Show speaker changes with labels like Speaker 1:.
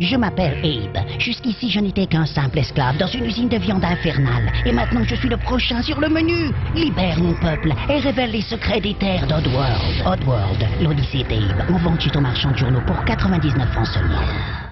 Speaker 1: Je m'appelle Abe. Jusqu'ici, je n'étais qu'un simple esclave dans une usine de viande infernale. Et maintenant, je suis le prochain sur le menu. Libère mon peuple et révèle les secrets des terres d'Oddworld. Oddworld, l'Odyssée d'Abe. On vente chez ton marchand de journaux pour 99 francs seulement.